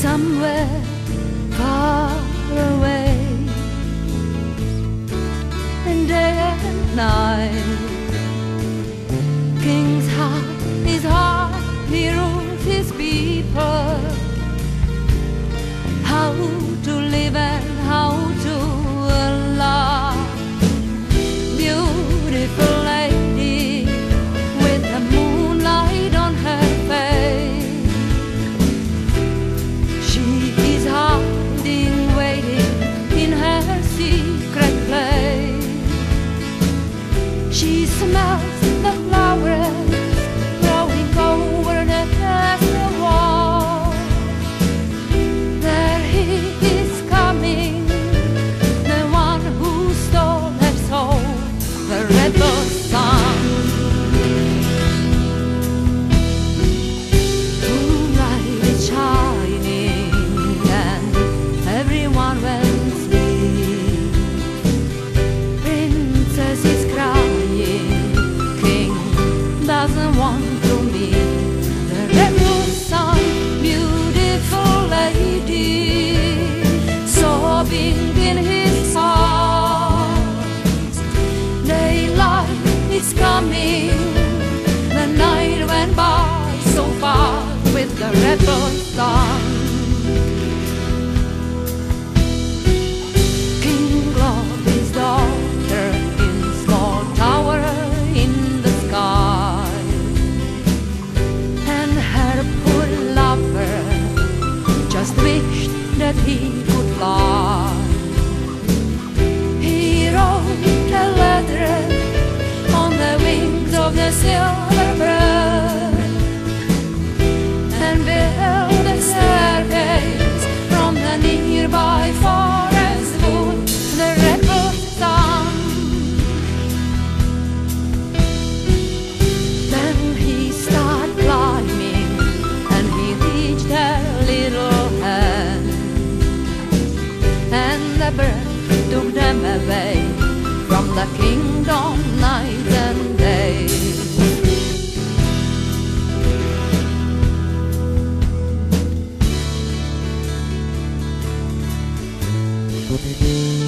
Some that he could fly. He wrote a letter on the wings of the silver bird and built a staircase from the nearby forest bird took them away from the kingdom night and day. night and